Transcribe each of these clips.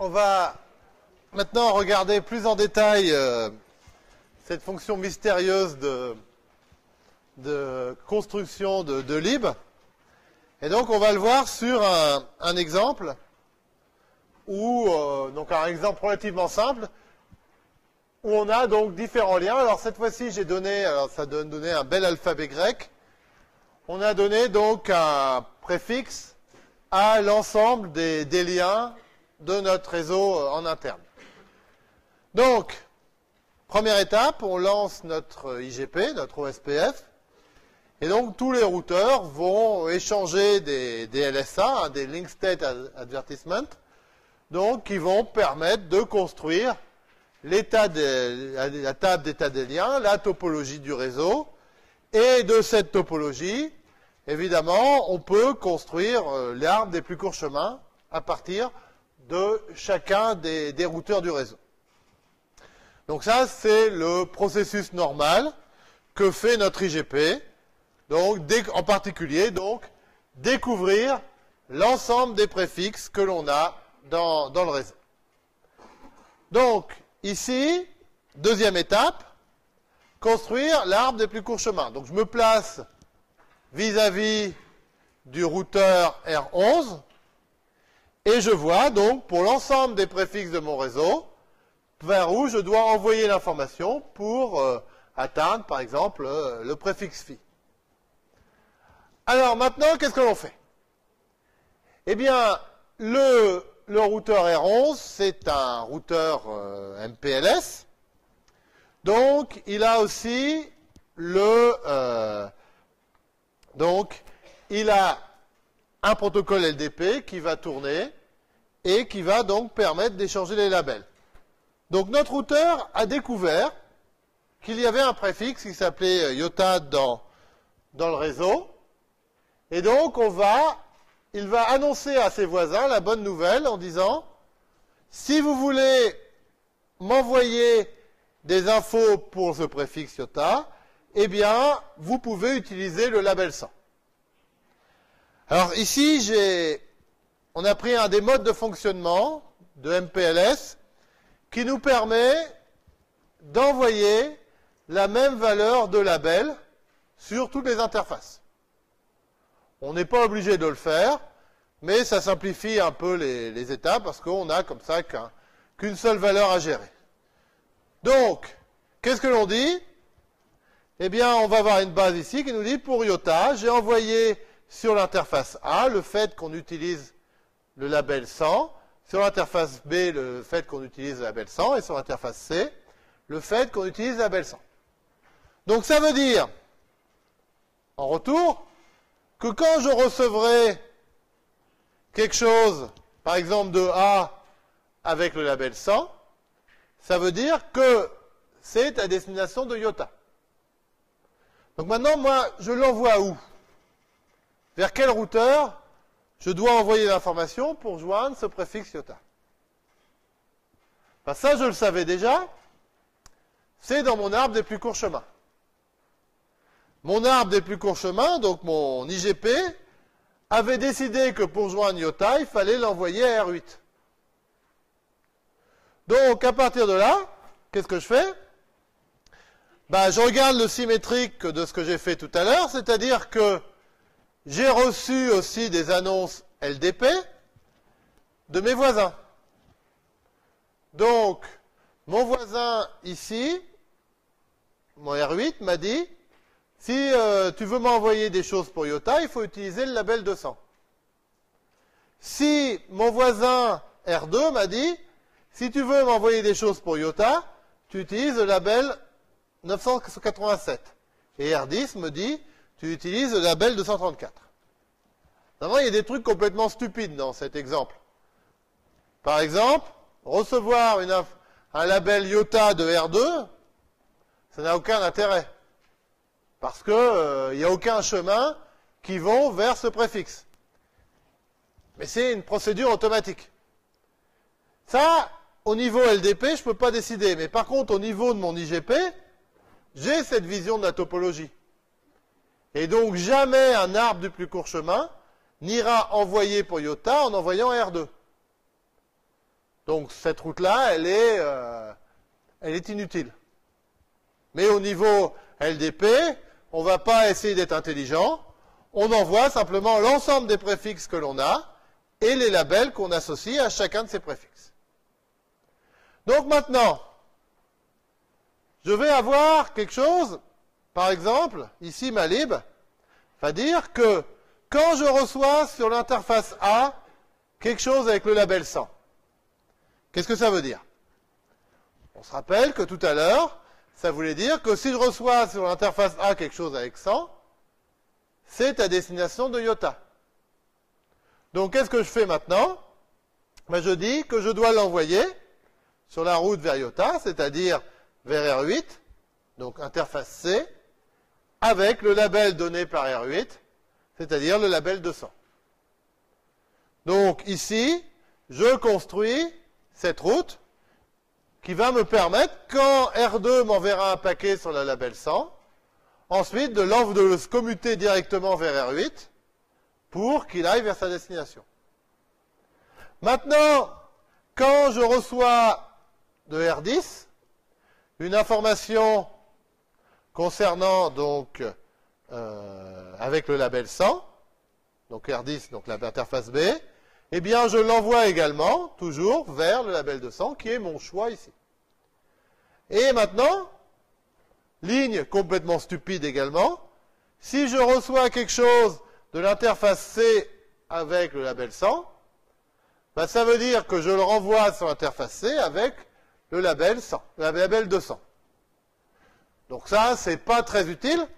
on va maintenant regarder plus en détail euh, cette fonction mystérieuse de, construction de, lib. Et donc, on va le voir sur un, exemple, ou euh, donc un exemple relativement simple, où on a donc différents liens. Alors cette fois-ci, j'ai donné, ça donne un bel alphabet grec. On a donné donc un préfixe à l'ensemble des, liens de notre réseau euh, en interne. Donc, première étape, on lance notre IGP, notre OSPF, et donc tous les routeurs vont échanger des, LSA, hein, des Link State Advertisement, donc qui vont permettre de construire de, la table d'état des liens, la topologie du réseau, et de cette topologie, évidemment, on peut construire euh, l'arbre des plus courts chemins à partir de chacun des, des routeurs du réseau. Donc ça, c'est le processus normal que fait notre IGP. Donc, en particulier, donc, découvrir l'ensemble des préfixes que l'on a dans, dans, le réseau. Donc, ici, deuxième étape, construire l'arbre des plus courts chemins. Donc, je me place vis-à-vis -vis du routeur R11 et je vois donc pour l'ensemble des préfixes de mon réseau vers où je dois envoyer l'information pour euh, atteindre, par exemple, euh, le préfixe phi. Alors maintenant, qu'est-ce que l'on fait? Eh bien, le, routeur R11, c'est un routeur euh, MPLS. Donc, il a aussi le... Donc, il a un protocole LDP qui va tourner et qui va donc permettre d'échanger les labels. Donc notre routeur a découvert qu'il y avait un préfixe qui s'appelait IOTA dans, dans le réseau. Et donc on va, il va annoncer à ses voisins la bonne nouvelle en disant, si vous voulez m'envoyer des infos pour ce préfixe IOTA, eh bien, vous pouvez utiliser le label 100. Alors ici, j'ai, on a pris un des modes de fonctionnement de MPLS qui nous permet d'envoyer la même valeur de label sur toutes les interfaces. On n'est pas obligé de le faire, mais ça simplifie un peu les, les étapes parce qu'on a comme ça qu'une seule valeur à gérer. Donc, qu'est-ce que l'on dit? Eh bien, on va avoir une base ici qui nous dit pour IOTA, j'ai envoyé sur l'interface A le fait qu'on utilise le label 100, sur l'interface B le fait qu'on utilise le label 100 et sur l'interface C le fait qu'on utilise le label 100. Donc ça veut dire, en retour, que quand je recevrai quelque chose, par exemple de A avec le label 100, ça veut dire que c'est à destination de IOTA. Donc maintenant, moi, je l'envoie où? Vers quel routeur? Je dois envoyer l'information pour joindre ce préfixe IOTA ben Ça, je le savais déjà. C'est dans mon arbre des plus courts chemins. Mon arbre des plus courts chemins, donc mon IGP, avait décidé que pour joindre IOTA, il fallait l'envoyer à R8. Donc, à partir de là, qu'est-ce que je fais? Ben, Je regarde le symétrique de ce que j'ai fait tout à l'heure, c'est-à-dire que j'ai reçu aussi des annonces LDP de mes voisins. Donc, mon voisin ici, mon R8, m'a dit, si euh, tu veux m'envoyer des choses pour IOTA, il faut utiliser le label 200. Si mon voisin R2 m'a dit, si tu veux m'envoyer des choses pour IOTA, tu utilises le label 987. Et R10 me dit, tu utilises le label 234. Maintenant, il y a des trucs complètement stupides dans cet exemple. Par exemple, recevoir un label IOTA de R2, ça n'a aucun intérêt. Parce euh, n'y a aucun chemin qui vont vers ce préfixe. Mais c'est une procédure automatique. Ça, au niveau LDP, je ne peux pas décider. Mais par contre, au niveau de mon IGP, j'ai cette vision de la topologie. Et donc jamais un arbre du plus court chemin n'ira envoyer pour IOTA en envoyant R2. Donc cette route-là, elle est, euh, elle est inutile. Mais au niveau LDP, on ne va pas essayer d'être intelligent. On envoie simplement l'ensemble des préfixes que l'on a et les labels qu'on associe à chacun de ces préfixes. Donc maintenant, je vais avoir quelque chose, par exemple, ici ma lib, va dire que quand je reçois sur l'interface A quelque chose avec le label 100, qu'est-ce que ça veut dire? On se rappelle que tout à l'heure, ça voulait dire que si je reçois sur l'interface A quelque chose avec 100, c'est à destination de IOTA. Donc qu'est-ce que je fais maintenant? Ben, Je dis que je dois l'envoyer sur la route vers IOTA, c'est-à-dire vers R8, donc interface C, avec le label donné par R8, c'est-à-dire le label 200. Donc ici, je construis cette route qui va me permettre, quand R2 m'enverra un paquet sur le label 100, ensuite de, de le commuter directement vers R8 pour qu'il aille vers sa destination. Maintenant, quand je reçois de R10 une information concernant donc euh, avec le label 100, donc R10, donc l'interface B, eh bien je l'envoie également toujours vers le label 200 qui est mon choix ici. Et maintenant, ligne complètement stupide également, si je reçois quelque chose de l'interface C avec le label 100, ben ça veut dire que je le renvoie sur l'interface C avec le label 100, le label 200. Donc ça, c'est pas très utile,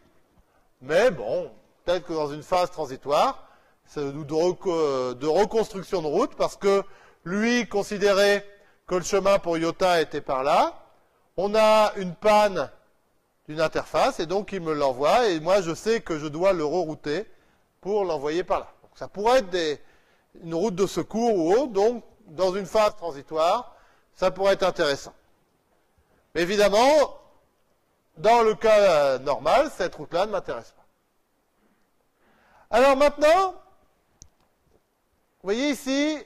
mais bon, peut-être que dans une phase transitoire, de, de reconstruction de route, parce que lui considérait que le chemin pour IOTA était par là, on a une panne d'une interface et donc il me l'envoie et moi je sais que je dois le rerouter pour l'envoyer par là. Donc, ça pourrait être une route de secours ou autre, donc dans une phase transitoire, ça pourrait être intéressant. Mais évidemment, dans le cas normal, cette route-là ne m'intéresse pas. Alors maintenant, vous voyez ici,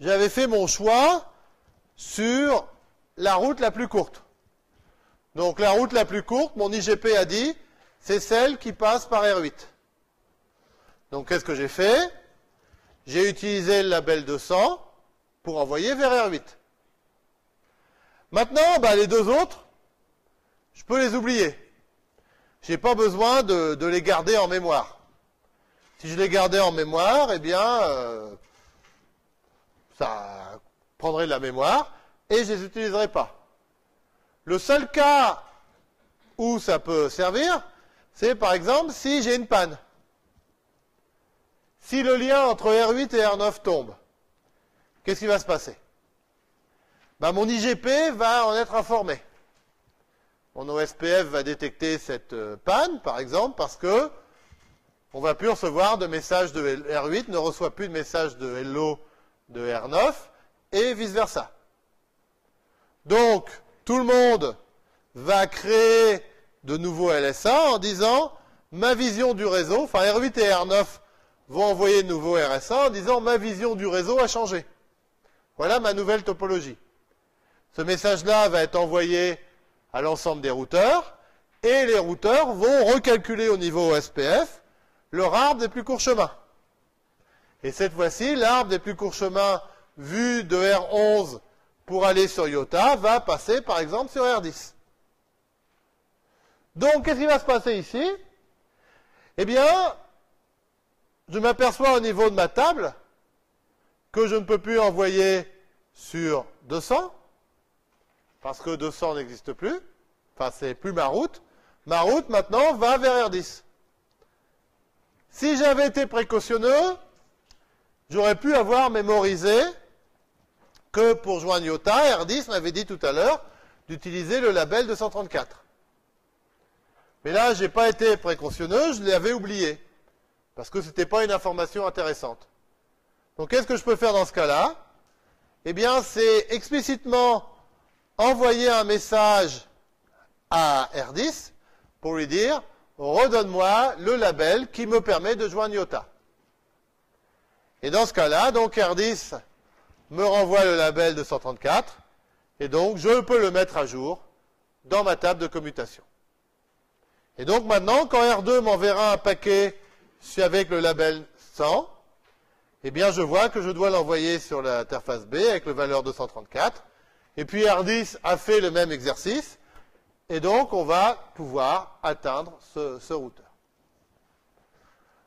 j'avais fait mon choix sur la route la plus courte. Donc la route la plus courte, mon IGP a dit, c'est celle qui passe par R8. Donc qu'est-ce que j'ai fait? J'ai utilisé le label 200 pour envoyer vers R8. Maintenant, bah, les deux autres, je peux les oublier. Je n'ai pas besoin de, les garder en mémoire. Si je les gardais en mémoire, eh bien, euh, ça prendrait de la mémoire et je ne les utiliserai pas. Le seul cas où ça peut servir, c'est par exemple si j'ai une panne. Si le lien entre R8 et R9 tombe, qu'est-ce qui va se passer? Ben, Mon IGP va en être informé. Mon OSPF va détecter cette euh, panne, par exemple, parce que on va plus recevoir de message de R8, ne reçoit plus de message de hello de R9, et vice-versa. Donc, tout le monde va créer de nouveaux LSA en disant ma vision du réseau, enfin R8 et R9 vont envoyer de nouveaux RSA en disant ma vision du réseau a changé. Voilà ma nouvelle topologie. Ce message-là va être envoyé à l'ensemble des routeurs et les routeurs vont recalculer au niveau OSPF leur arbre des plus courts chemins. Et cette fois-ci, l'arbre des plus courts chemins vu de R11 pour aller sur IOTA va passer par exemple sur R10. Donc qu'est-ce qui va se passer ici? Eh bien, je m'aperçois au niveau de ma table que je ne peux plus envoyer sur 200 parce que 200 n'existe plus. Enfin, c'est plus ma route. Ma route maintenant va vers R10. Si j'avais été précautionneux, j'aurais pu avoir mémorisé que pour joindre IOTA, R10 m'avait dit tout à l'heure d'utiliser le label 234. Mais là, je n'ai pas été précautionneux, je l'avais oublié, parce que ce n'était pas une information intéressante. Donc qu'est-ce que je peux faire dans ce cas-là? Eh bien, c'est explicitement envoyer un message à R10 pour lui dire redonne-moi le label qui me permet de joindre IOTA. Et dans ce cas-là, donc R10 me renvoie le label de 134, et donc je peux le mettre à jour dans ma table de commutation. Et donc maintenant, quand R2 m'enverra un paquet avec le label 100, eh bien je vois que je dois l'envoyer sur l'interface B avec le valeur 234. Et puis R10 a fait le même exercice. Et donc on va pouvoir atteindre ce, ce routeur.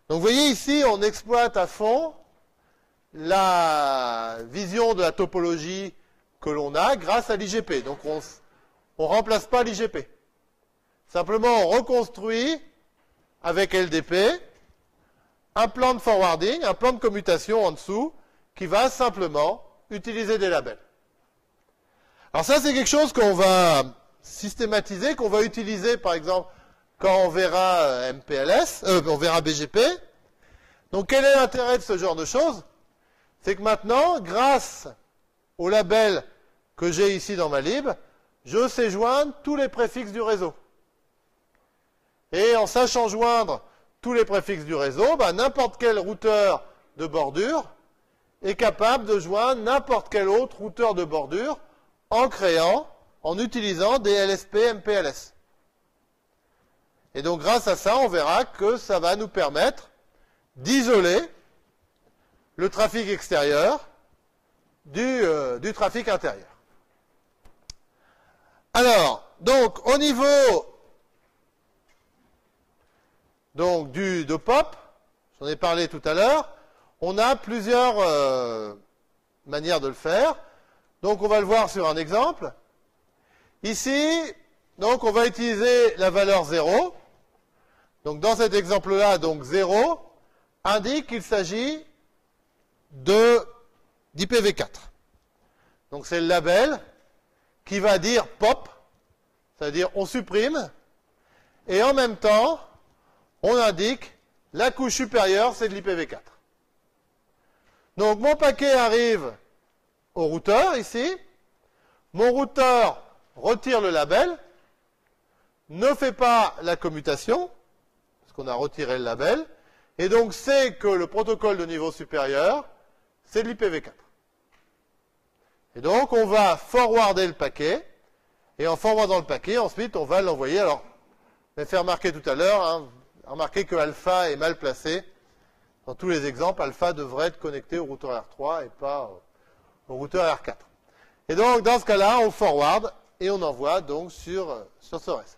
Donc vous voyez ici, on exploite à fond la vision de la topologie que l'on a grâce à l'IGP. Donc on ne remplace pas l'IGP. Simplement, on reconstruit avec LDP un plan de forwarding, un plan de commutation en dessous qui va simplement utiliser des labels. Alors ça, c'est quelque chose qu'on va systématiser, qu'on va utiliser par exemple quand on verra euh, MPLS, euh, on verra BGP. Donc quel est l'intérêt de ce genre de choses? C'est que maintenant, grâce au label que j'ai ici dans ma lib, je sais joindre tous les préfixes du réseau. Et en sachant joindre tous les préfixes du réseau, bah, n'importe quel routeur de bordure est capable de joindre n'importe quel autre routeur de bordure en créant, en utilisant des LSP MPLS. Et donc grâce à ça, on verra que ça va nous permettre d'isoler le trafic extérieur du, euh, trafic intérieur. Alors, donc au niveau donc du de POP, j'en ai parlé tout à l'heure, on a plusieurs euh, manières de le faire. Donc on va le voir sur un exemple. Ici, donc on va utiliser la valeur 0. Donc dans cet exemple-là, donc 0 indique qu'il s'agit de d'IPv4. Donc c'est le label qui va dire pop, c'est-à-dire on supprime, et en même temps, on indique la couche supérieure, c'est de l'IPv4. Donc mon paquet arrive au routeur ici, mon routeur retire le label, ne fait pas la commutation, parce qu'on a retiré le label, et donc sait que le protocole de niveau supérieur, c'est de l'IPv4. Et donc on va forwarder le paquet, et en forwardant le paquet, ensuite on va l'envoyer. Alors, je vais faire remarquer tout à l'heure, hein, Remarquez que alpha est mal placé. Dans tous les exemples, alpha devrait être connecté au routeur R3 et pas au routeur R4. Et donc, dans ce cas-là, on forward et on envoie donc sur, sur ce reste.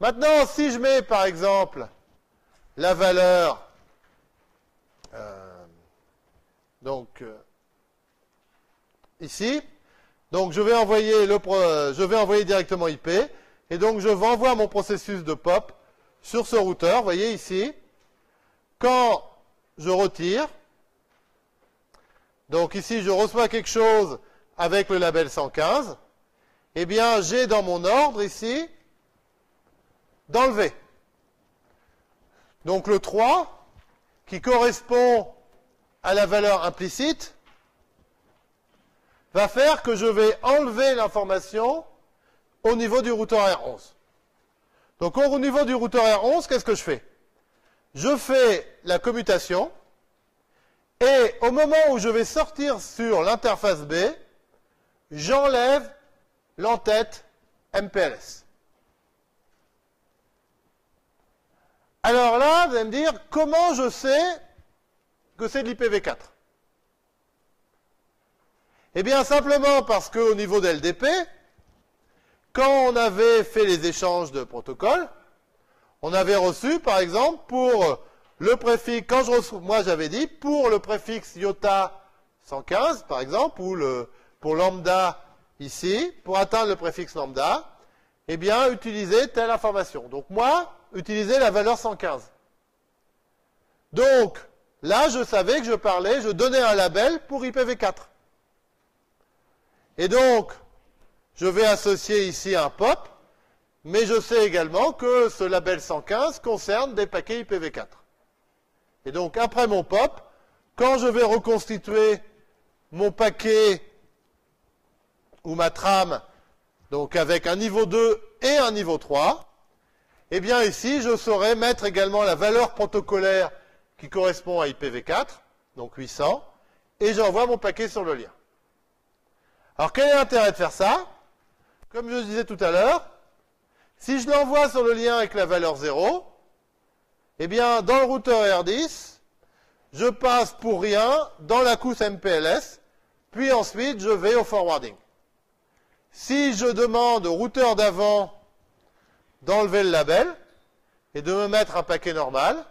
Maintenant, si je mets par exemple la valeur euh, donc euh, ici, donc je vais envoyer le je vais envoyer directement IP et donc je vais envoyer mon processus de pop sur ce routeur, vous voyez ici, quand je retire, donc ici je reçois quelque chose avec le label 115, eh bien j'ai dans mon ordre ici d'enlever. Donc le 3, qui correspond à la valeur implicite, va faire que je vais enlever l'information au niveau du routeur R11. Donc au niveau du routeur R11, qu'est-ce que je fais? Je fais la commutation et au moment où je vais sortir sur l'interface B, j'enlève l'entête MPLS. Alors là, vous allez me dire, comment je sais que c'est de l'IPv4 Eh bien, simplement parce qu'au niveau d'LDP, quand on avait fait les échanges de protocoles, on avait reçu, par exemple, pour le préfixe, quand je reçois, moi j'avais dit, pour le préfixe iota 115, par exemple, ou le, pour lambda ici, pour atteindre le préfixe lambda, eh bien, utiliser telle information. Donc moi, utiliser la valeur 115. Donc, là, je savais que je parlais, je donnais un label pour IPv4. Et donc, je vais associer ici un POP, mais je sais également que ce label 115 concerne des paquets IPv4. Et donc, après mon POP, quand je vais reconstituer mon paquet ou ma trame, donc avec un niveau 2 et un niveau 3, eh bien ici, je saurai mettre également la valeur protocolaire qui correspond à IPv4, donc 800, et j'envoie mon paquet sur le lien. Alors quel est l'intérêt de faire ça? Comme je disais tout à l'heure, si je l'envoie sur le lien avec la valeur 0, eh bien, dans le routeur R10, je passe pour rien dans la couche MPLS, puis ensuite je vais au forwarding. Si je demande au routeur d'avant d'enlever le label et de me mettre un paquet normal,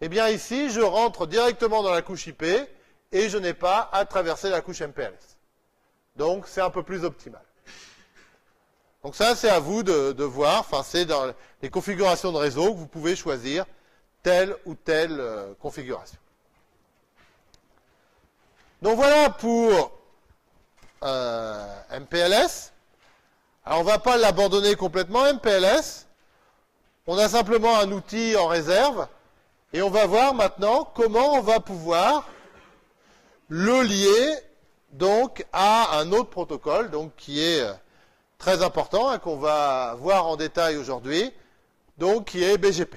eh bien ici, je rentre directement dans la couche IP et je n'ai pas à traverser la couche MPLS. Donc, c'est un peu plus optimal. Donc ça, c'est à vous de, voir. Enfin, c'est dans les configurations de réseau que vous pouvez choisir telle ou telle euh, configuration. Donc voilà pour euh, MPLS. Alors on ne va pas l'abandonner complètement, MPLS. On a simplement un outil en réserve. Et on va voir maintenant comment on va pouvoir le lier donc à un autre protocole donc qui est euh, très important et qu'on va voir en détail aujourd'hui, donc qui est BGP.